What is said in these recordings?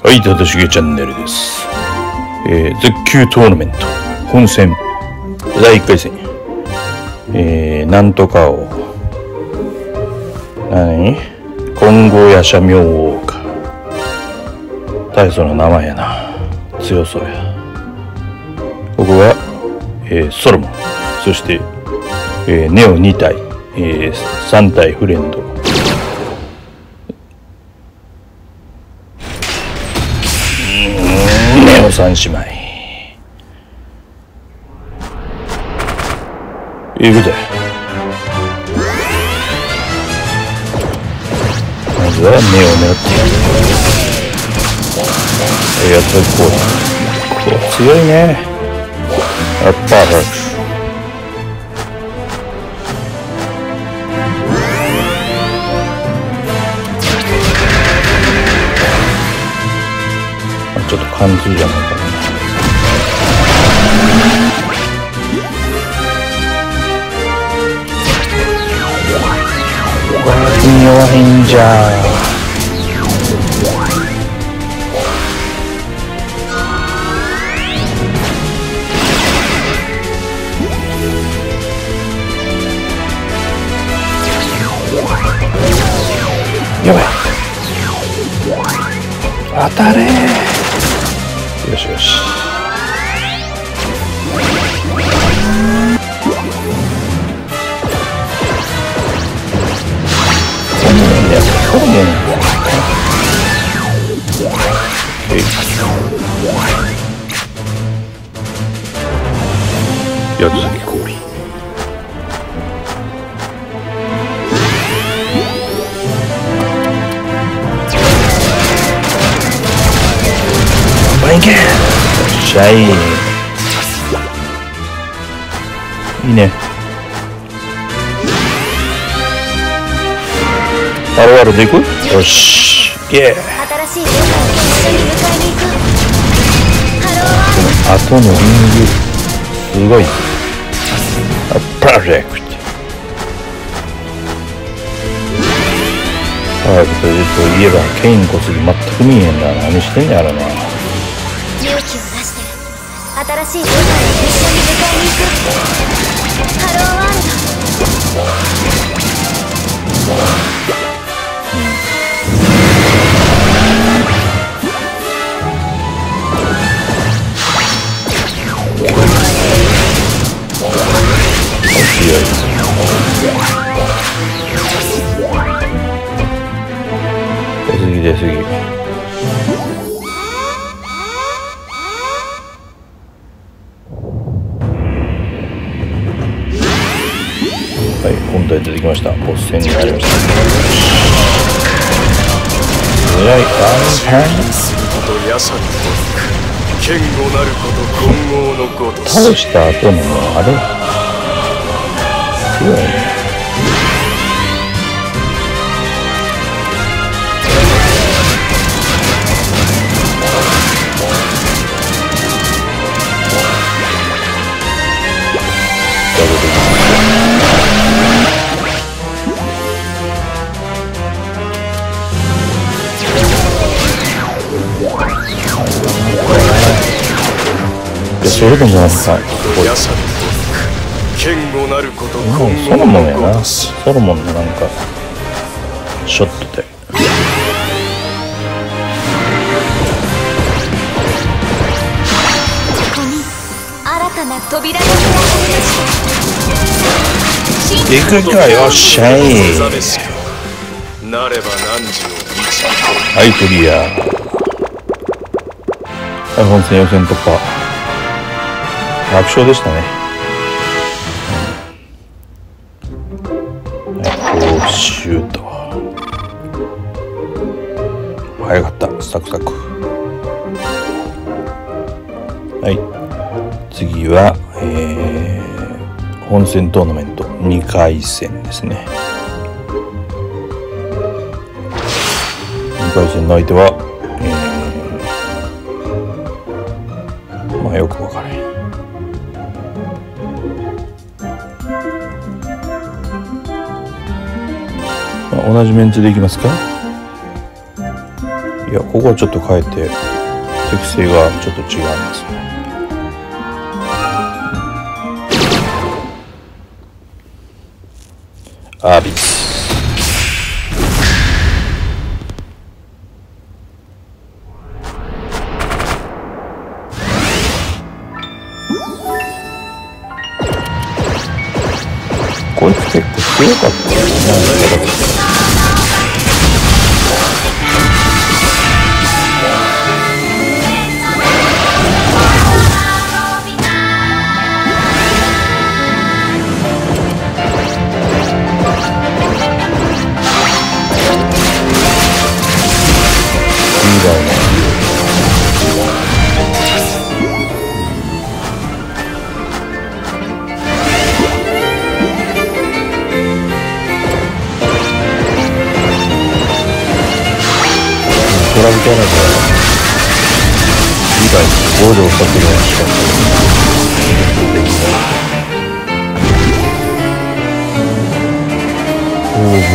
はい、ただしげチャンネルです。えー、絶球トーナメント本戦第1回戦。えー、なんとかを、何？金剛や社明王か。大層な名前やな。強そうや。ここは、えー、ソロモン。そして、えー、ネオ2体、えー、3体フレンド。三姉妹。いるで。まずは目を狙ってやる。やつはこう。強いね。感じじゃないかな。これに弱いんじゃ。やばい。当たれやつぎ氷バインケンよっしゃいいいねあるあるでいくよしイエー新しい世界を一緒に迎え後のリングすごいあパーフェクトパーフェクトでといえばケイン小杉全く見えへんな何してんやろな勇気を出して新しい世界を一緒に迎えに行こした後のもうあれ？すごいねれでもなんかすごいやさに剣語なることもう金ソロモン剛やな。ソロモンのなんかショットで。ここに新たな扉が開かれました行くかよっしゃいはいクリア。はい本戦予選突破楽勝でしたね。はいシュート早かった。サクサク。はい。次は、えー、本戦トーナメント。2回戦ですね。2回戦の相手は、えー、まあよくわから同じメンツでいきますか？いやここはちょっと変えて適性がちょっと違いますね。アビスこいつ結構強かったよね。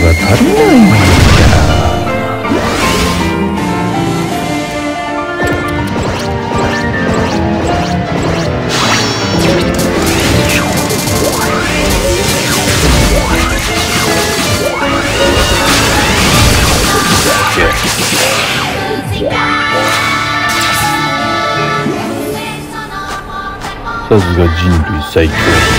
が足りないんださすが人類最強。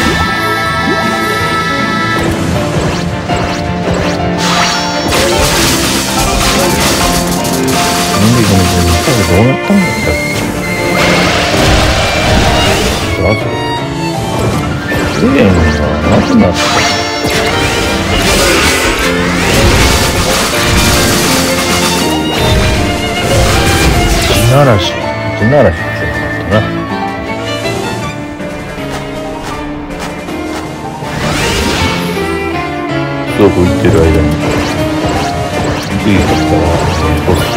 けあそれエレンがなくなった地ならし地ならしって言うん。だったなそうこう言ってる間に次だったらボス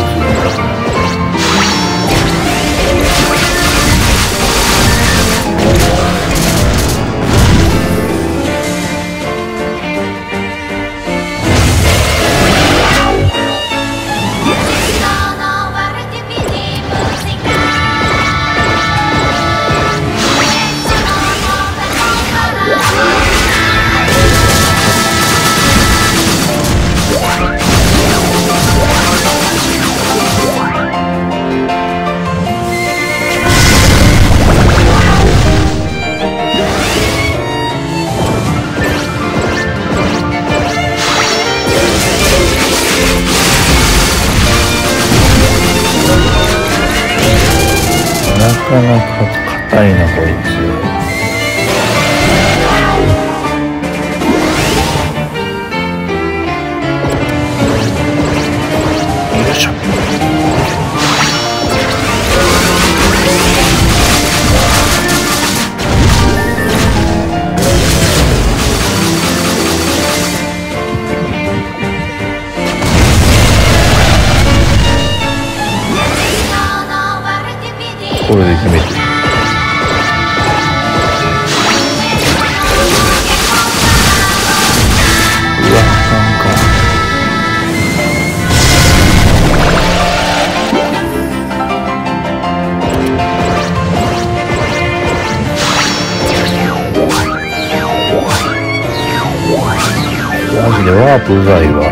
マジでワープうざいわ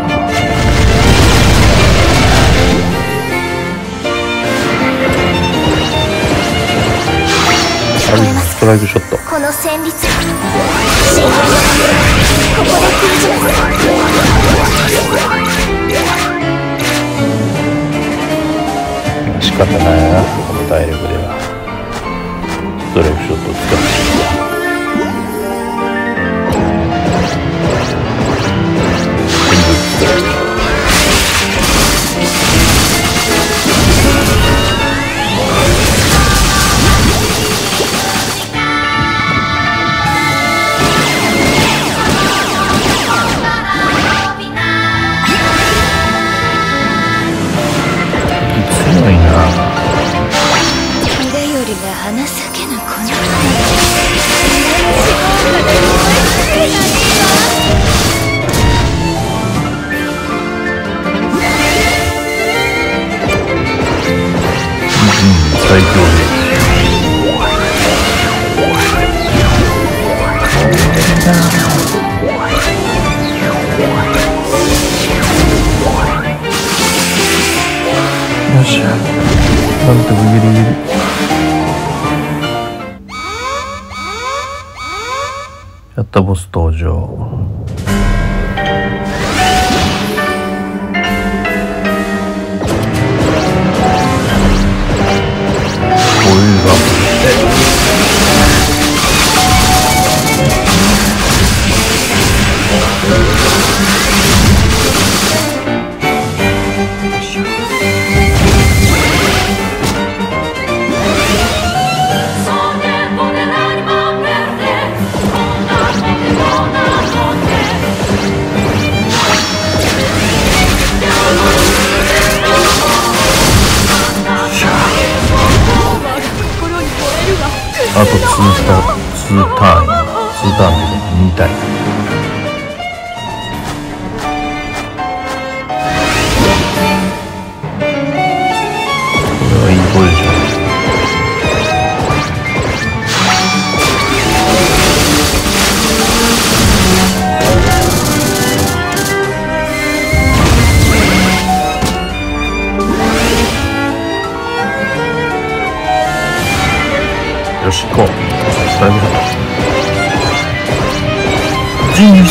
あれストライクショット。この旋律信頼のここで封じます仕方ないなこの体力で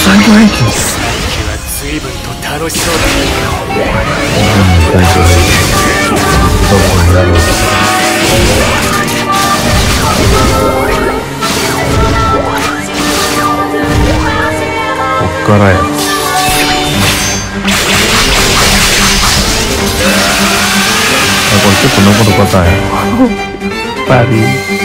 人類最強兵器は随分と楽しそうだ人類最強兵器どこにあるこっからやあこれちょっと残るパターンやパリ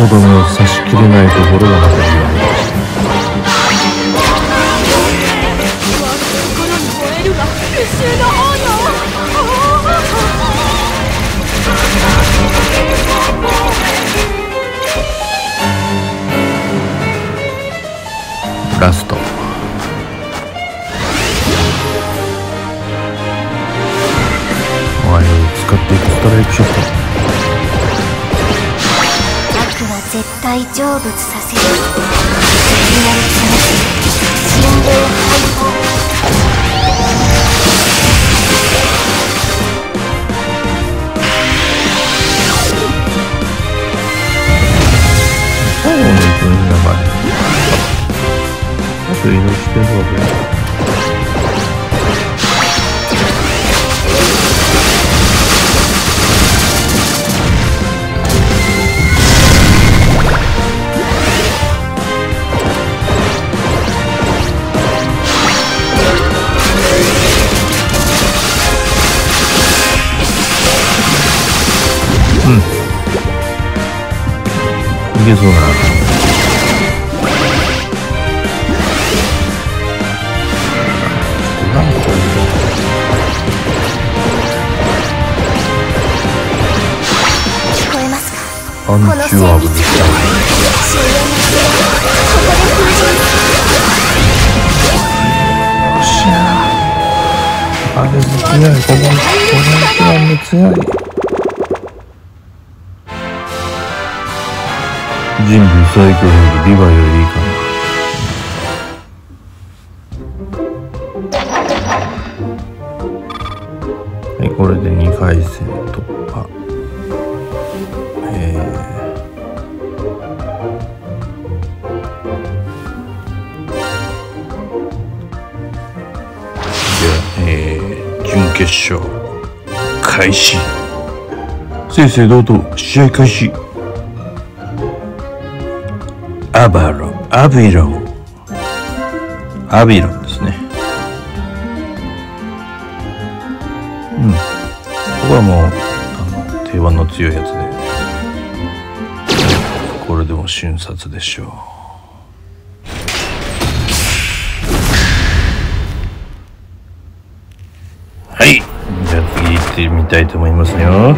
とどめを刺しきれないところがまたけそうなアンチュアブで封じますあれ強いこここの一番も強い人類最強兵器リヴァよりいいかなはいこれで2回戦突破。えー、でえー、準決勝開始。正々堂々試合開始。アビロン。アビロンですね。うん。ここはもうあの定番の強いやつで。これでも瞬殺でしょう。はい。じゃあ次行ってみたいと思いますよ。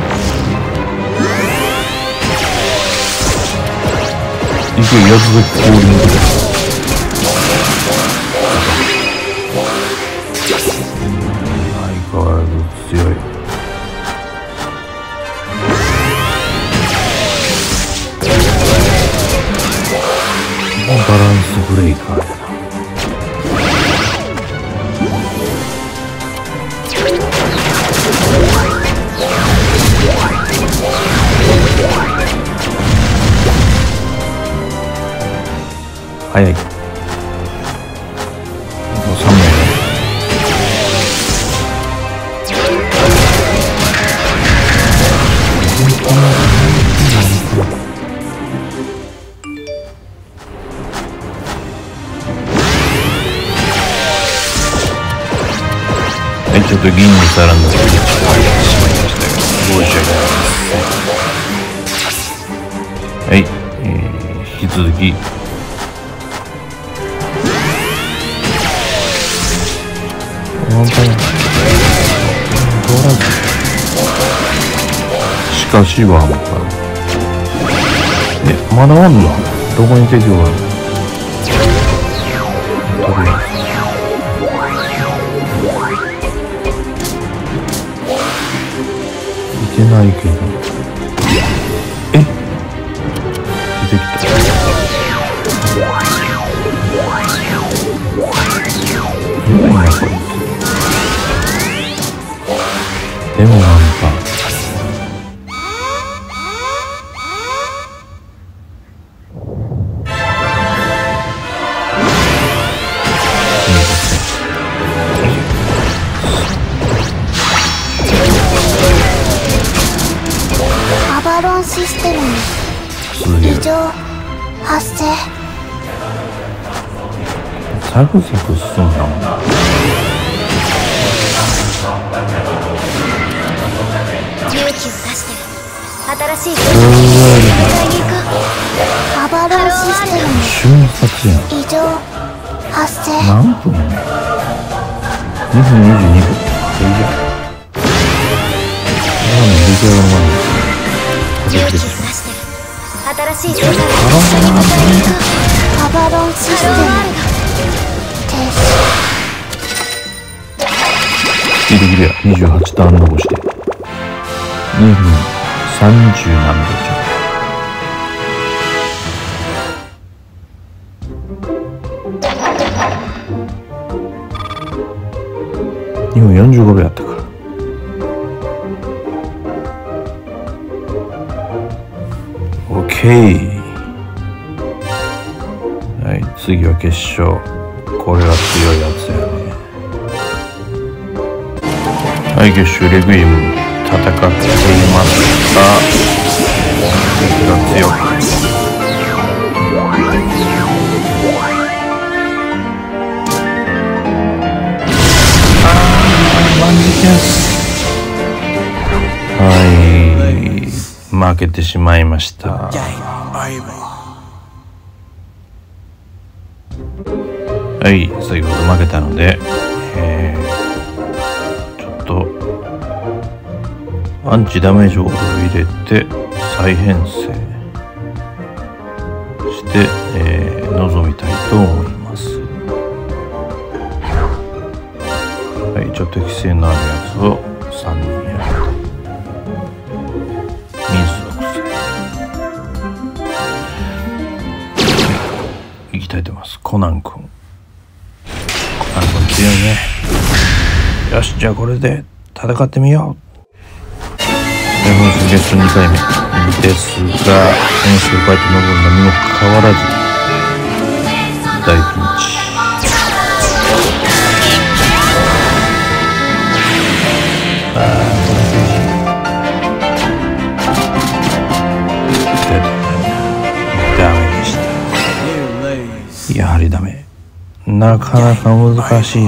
языком. Баланс Брейка. 早い。もう3名。はい、ちょっと銀に絡んだスイッチが入ってしまいましたが、申し訳な。いです。はい、えー、引き続き、本当に、ドラゴン。しかしは、もうえ、まだあるのどこに敵があるとりあえずいけないけど。ンシステム瞬殺やんに異常発生何分 ?2 分22分。それじゃラーメン出来上がる前に勇気を出して。新しい世界に迎えに行くアバロンシステムギリギリや28ターン残して。2分30何秒じゃ。2分45秒やったから。オッケーはい次は決勝。はい、月収レグイム戦っていますが、敵が強く。はい、負けてしまいました。はい、先ほど負けたので、とアンチダメージオールを入れて再編成して、えー臨みたいと思います。はいちょっと適性のあるやつを3人やる水属性。いきたいと思います。コナン君。コナン君強いね。よしじゃあこれで戦ってみよう。え本日ゲスト2回目ですが先週こうやって臨んだにもかかわらず大ピンチ。あーこれページダメでした。やはりダメ。なかなか難しい。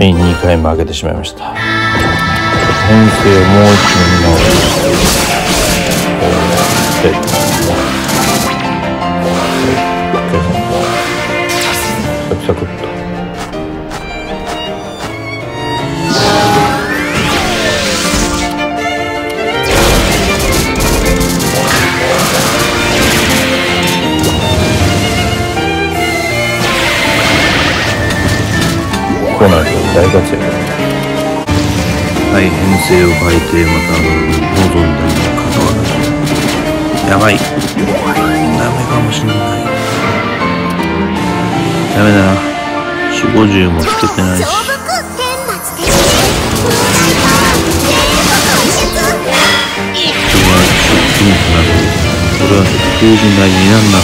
はい、2回負けてしまいました。編成をもう一度見直して。こうやって。サクサクっと。コナン君大活躍はい編成性を変えてまた望んだにもかかわらずやばい。ダメかもしんない。ダメだな。守護銃もつけてないし。勝負天末的に人が出勤となる。それは風神大になんな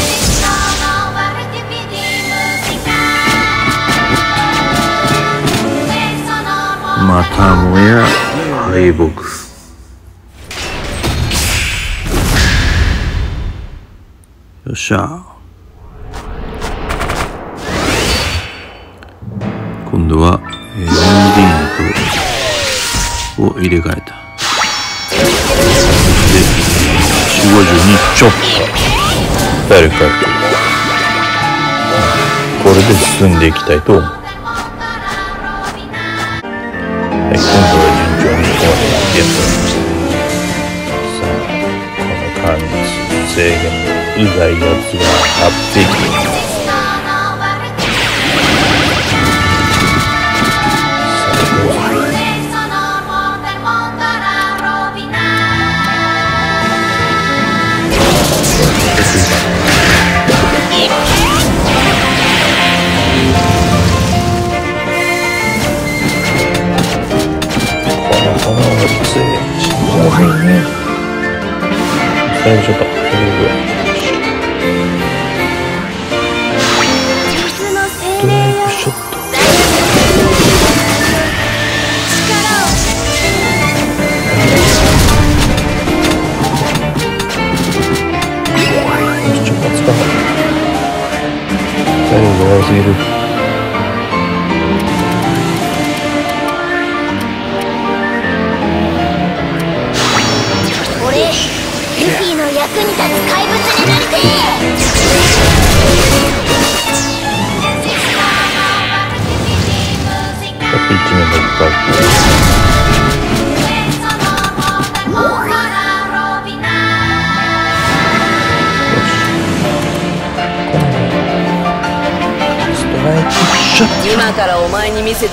またもや敗北。よっしゃ。今度は、えー、エンディングとを入れ替えた。そして守護銃にチョッ誰か。これで進んでいきたいと思う。はい今度は順調にコーナーゲットさあこの間日制限のうざいやつが8匹このドライブショット。ちょっとつかない体力が弱すぎる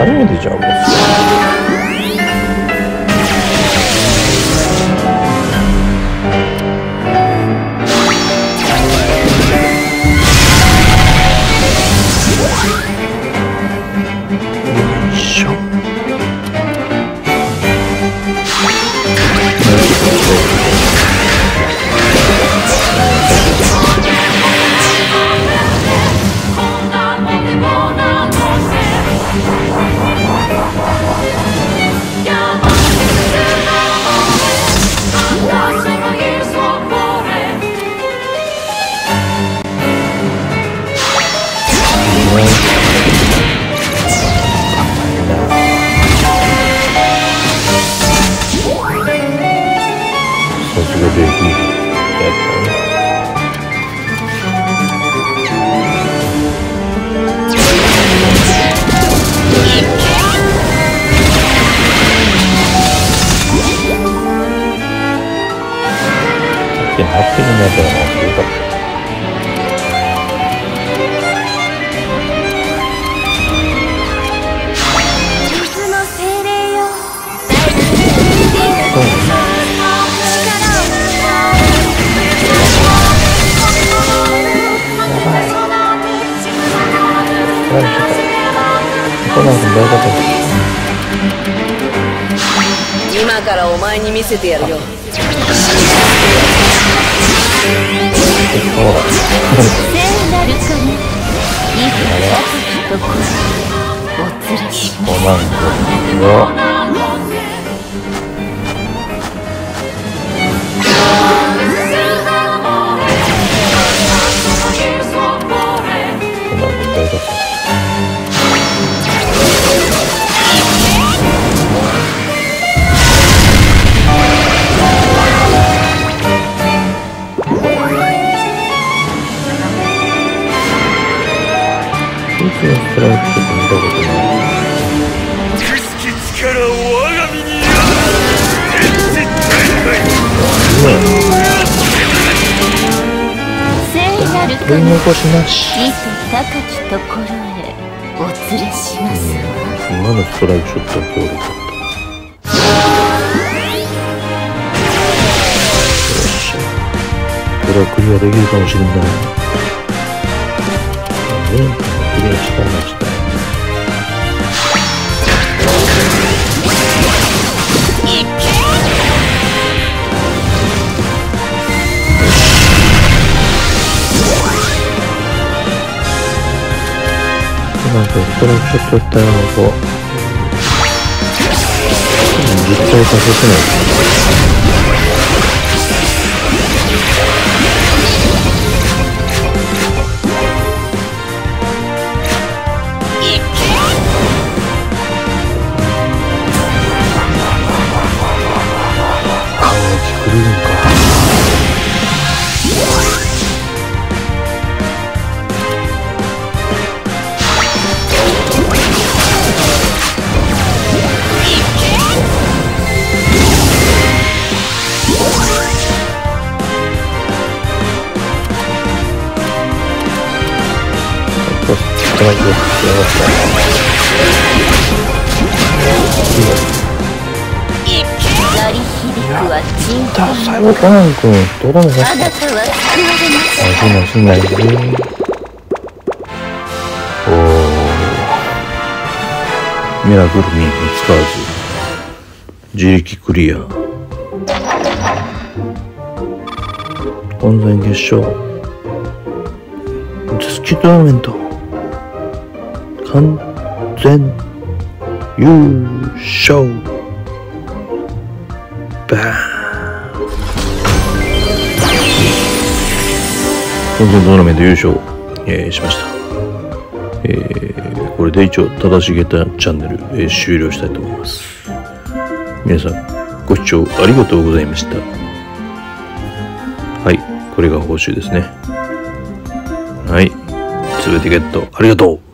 初めてと。コナン君大丈夫今からお前に見せてやるよ。聖なる神いつかとこお連れしコナ強いストライクとか見たことないくしきしなし高きところへお連れします。今のストライクショットは強力だったこれはクリアできるかもしれない。ね。14. なんとストライクショったようなと実体化できないトライクやり響くは鎮った。最後コナン君、どうだめさあなたあ、そうなんすんないね。おー。ミラクルミー。に使わず、自力クリア。本戦決勝。月トー。ナメント。完全優勝。バーン。本戦トーナメント優勝、えーしました。えーこれで一応、正しげたチャンネル、えー終了したいと思います。皆さん、ご視聴ありがとうございました。はい、これが報酬ですね。はい、すべてゲット、ありがとう